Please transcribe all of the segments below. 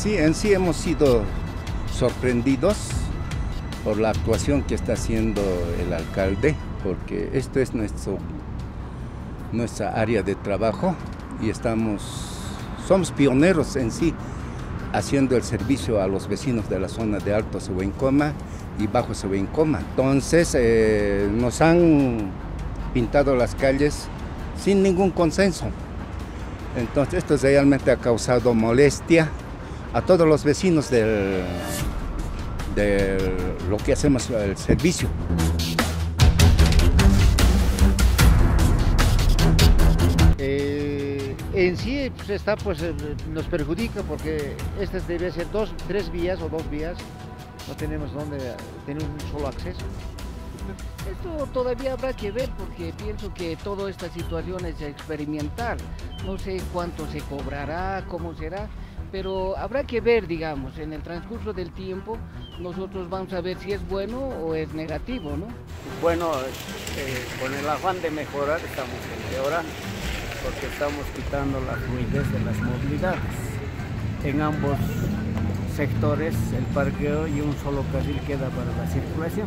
Sí, en sí hemos sido sorprendidos por la actuación que está haciendo el alcalde, porque esto es nuestro, nuestra área de trabajo y estamos, somos pioneros en sí haciendo el servicio a los vecinos de la zona de Alto Sehuencoma y Bajo Sehuencoma. Entonces eh, nos han pintado las calles sin ningún consenso. Entonces esto realmente ha causado molestia a todos los vecinos del, de lo que hacemos el servicio. Eh, en sí pues, está, pues, eh, nos perjudica porque estas debe ser dos, tres vías o dos vías, no tenemos donde tener un solo acceso. Esto todavía habrá que ver porque pienso que toda esta situación es experimental. No sé cuánto se cobrará, cómo será, pero habrá que ver, digamos, en el transcurso del tiempo, nosotros vamos a ver si es bueno o es negativo, ¿no? Bueno, eh, con el afán de mejorar estamos empeorando, porque estamos quitando la fluidez de las movilidades. En ambos sectores el parqueo y un solo carril queda para la circulación.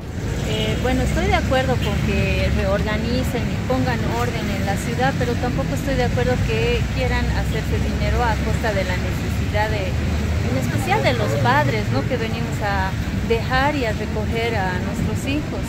Eh, bueno, estoy de acuerdo con que reorganicen y pongan orden en la ciudad, pero tampoco estoy de acuerdo que quieran hacerse dinero a costa de la necesidad de, en especial de los padres, ¿no? Que venimos a dejar y a recoger a nuestros hijos.